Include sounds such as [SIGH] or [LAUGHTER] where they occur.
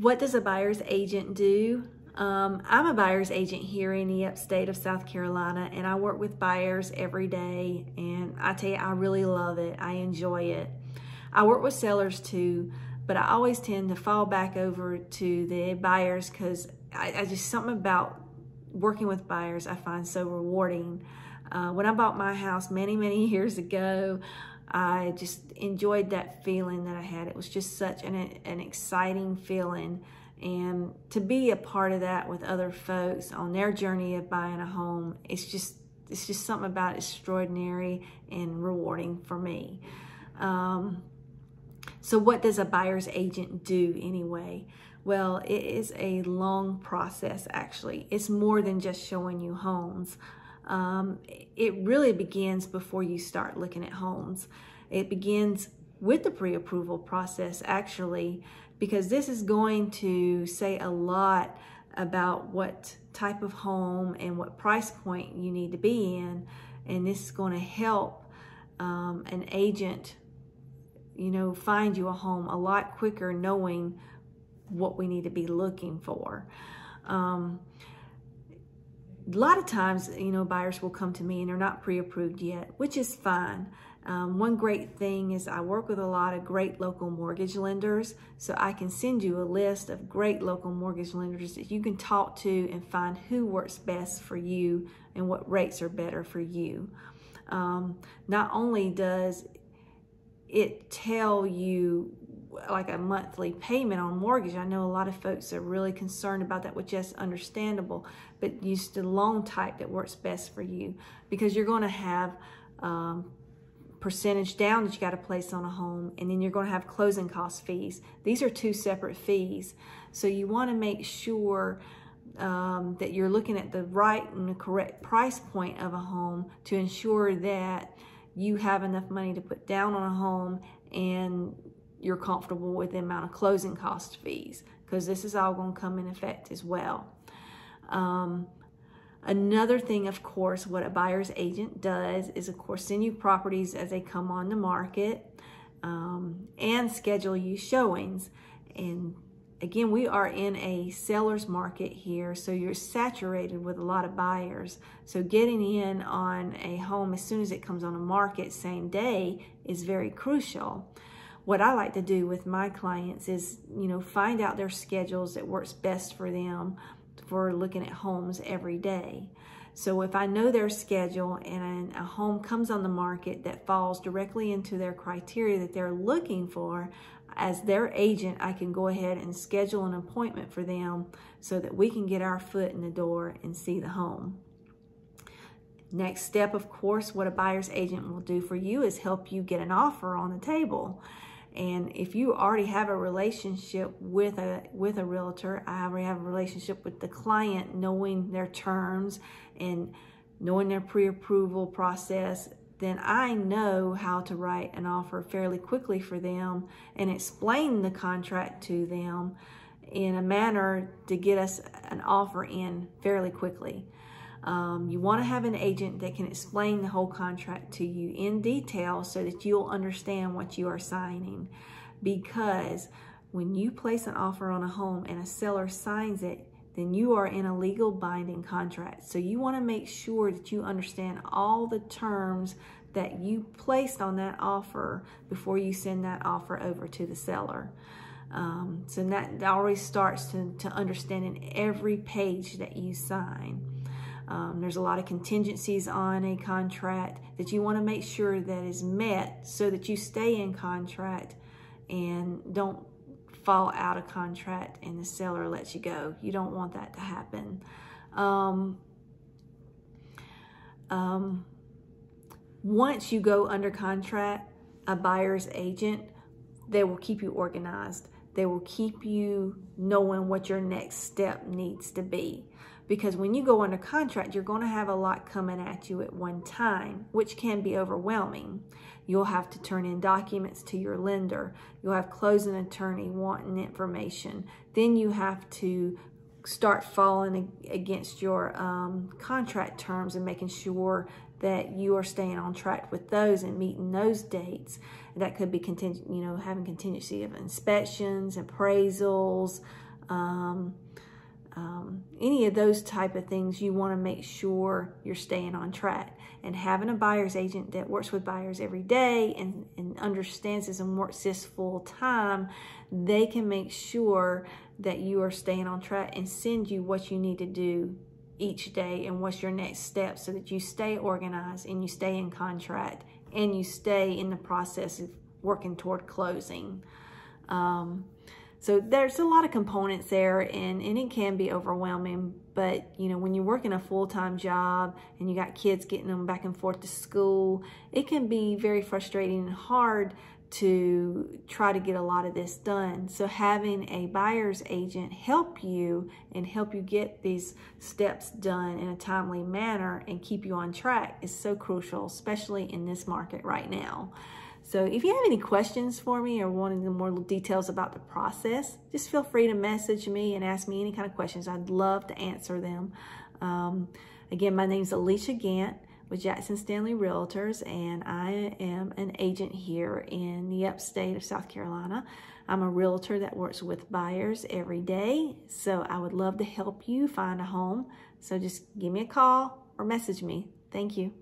What does a buyer's agent do? Um, I'm a buyer's agent here in the upstate of South Carolina, and I work with buyers every day. And I tell you, I really love it. I enjoy it. I work with sellers too, but I always tend to fall back over to the buyers because I, I, just something about working with buyers I find so rewarding. Uh, when I bought my house many, many [LAUGHS] years ago, I just enjoyed that feeling that I had. It was just such an, an exciting feeling. And to be a part of that with other folks on their journey of buying a home, it's just it's just something about extraordinary and rewarding for me. Um, so what does a buyer's agent do anyway? Well, it is a long process actually. It's more than just showing you homes. Um, it really begins before you start looking at homes. It begins with the pre-approval process actually because this is going to say a lot about what type of home and what price point you need to be in and this is going to help um, an agent you know find you a home a lot quicker knowing what we need to be looking for um, a lot of times, you know, buyers will come to me and they're not pre-approved yet, which is fine. Um, one great thing is I work with a lot of great local mortgage lenders, so I can send you a list of great local mortgage lenders that you can talk to and find who works best for you and what rates are better for you. Um, not only does it tell you like a monthly payment on mortgage. I know a lot of folks are really concerned about that, which is understandable, but use the loan type that works best for you because you're going to have um, percentage down that you got to place on a home, and then you're going to have closing cost fees. These are two separate fees. So you want to make sure um, that you're looking at the right and the correct price point of a home to ensure that you have enough money to put down on a home and you're comfortable with the amount of closing cost fees because this is all going to come in effect as well. Um, another thing, of course, what a buyer's agent does is, of course, send you properties as they come on the market um, and schedule you showings. And again, we are in a seller's market here, so you're saturated with a lot of buyers. So getting in on a home as soon as it comes on the market, same day, is very crucial what I like to do with my clients is, you know, find out their schedules that works best for them for looking at homes every day. So if I know their schedule and a home comes on the market that falls directly into their criteria that they're looking for, as their agent, I can go ahead and schedule an appointment for them so that we can get our foot in the door and see the home. Next step, of course, what a buyer's agent will do for you is help you get an offer on the table. And if you already have a relationship with a with a realtor, I already have a relationship with the client, knowing their terms and knowing their pre-approval process, then I know how to write an offer fairly quickly for them and explain the contract to them in a manner to get us an offer in fairly quickly. Um, you want to have an agent that can explain the whole contract to you in detail so that you'll understand what you are signing. Because when you place an offer on a home and a seller signs it, then you are in a legal binding contract. So you want to make sure that you understand all the terms that you placed on that offer before you send that offer over to the seller. Um, so that, that always starts to, to understanding every page that you sign. Um, there's a lot of contingencies on a contract that you want to make sure that is met so that you stay in contract and don't fall out of contract and the seller lets you go. You don't want that to happen. Um, um, once you go under contract, a buyer's agent, they will keep you organized. They will keep you knowing what your next step needs to be because when you go under contract, you're going to have a lot coming at you at one time, which can be overwhelming. You'll have to turn in documents to your lender. You'll have closing attorney wanting information. Then you have to start falling against your um, contract terms and making sure that you are staying on track with those and meeting those dates. That could be contingent, you know, having contingency of inspections, appraisals, um, um, any of those type of things, you want to make sure you're staying on track. And having a buyer's agent that works with buyers every day and, and understands this and works this full time, they can make sure that you are staying on track and send you what you need to do each day and what's your next step so that you stay organized and you stay in contract and you stay in the process of working toward closing. Um, so there's a lot of components there and, and it can be overwhelming. But, you know, when you're working a full-time job and you got kids getting them back and forth to school, it can be very frustrating and hard to try to get a lot of this done. So having a buyer's agent help you and help you get these steps done in a timely manner and keep you on track is so crucial, especially in this market right now. So if you have any questions for me or wanting more details about the process, just feel free to message me and ask me any kind of questions. I'd love to answer them. Um, again, my name is Alicia Gantt with Jackson Stanley Realtors, and I am an agent here in the upstate of South Carolina. I'm a realtor that works with buyers every day, so I would love to help you find a home. So just give me a call or message me. Thank you.